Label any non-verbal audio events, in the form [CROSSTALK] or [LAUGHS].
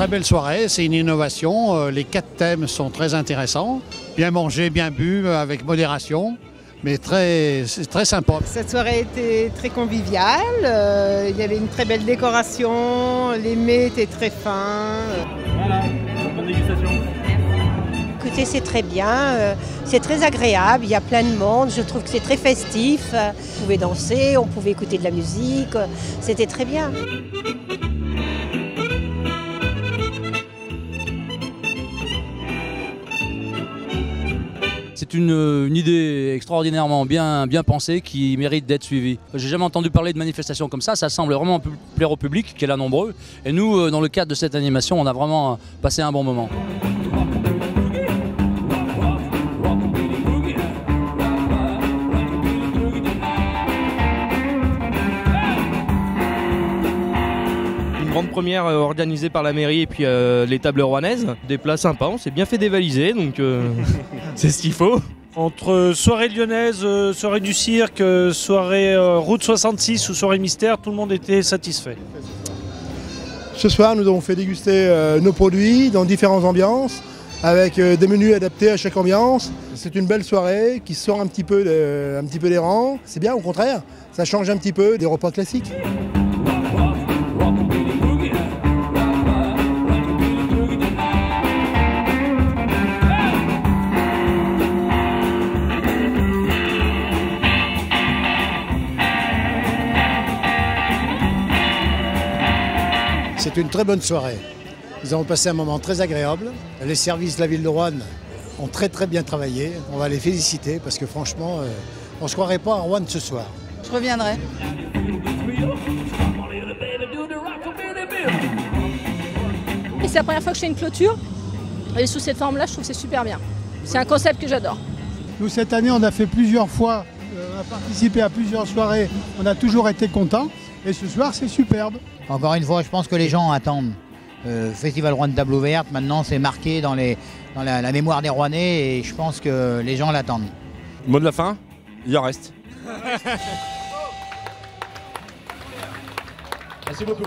très belle soirée, c'est une innovation. Euh, Les quatre thèmes sont très intéressants. Bien mangé, bien bu, euh, avec modération, mais très, c'est très sympa. Cette soirée était très conviviale, euh, il y avait une très belle décoration, les mets étaient très fins. Voilà, bonne dégustation. Écoutez, c'est très bien, c'est très agréable, il y a plein de monde, je trouve que c'est très festif. On pouvait danser, on pouvait écouter de la musique, c'était très bien. C'est une, idée extraordinairement bien, pensée qui mérite d'être suivie. J'ai jamais entendu parler de manifestations comme ça, ça semble vraiment plaire au public, qui est là nombreux. Et nous, euh, dans le cadre de cette animation, on a vraiment passé un bon moment. Grande première euh, organisée par la mairie et puis euh, les tables rouennaises. Des plats sympas, on s'est bien fait dévaliser, donc euh, [LAUGHS] c'est ce qu'il faut. Entre soirée lyonnaise, euh, soirée du cirque, euh, soirée euh, route 66 ou soirée mystère, tout le monde était satisfait. Ce soir, nous avons fait déguster euh, nos produits dans différentes ambiances, avec euh, des menus adaptés à chaque ambiance. C'est une belle soirée qui sort un petit peu, de- un petit peu des rangs. C'est bien, au contraire, ça change un petit peu des repas classiques. C'est une très bonne soirée. Nous avons passé un moment très agréable. Les services de la ville de Rouen ont très très bien travaillé. On va les féliciter parce que franchement, euh, on ne se croirait pas à Rouen ce soir. Je reviendrai. Et c'est la première fois que je fais une clôture. Et sous cette forme-là, je trouve que c'est super bien. C'est un concept que j'adore. Nous, cette année, on a fait plusieurs fois, euh, on a participé à plusieurs soirées, on a toujours été contents. Et ce soir, c'est superbe. Encore une fois, je pense que les gens attendent. Euh, Festival Rouen de table ouverte, maintenant c'est marqué dans, les, dans la, la mémoire des Rouennais et je pense que les gens l'attendent. Mot de la fin, il en reste. Merci beaucoup.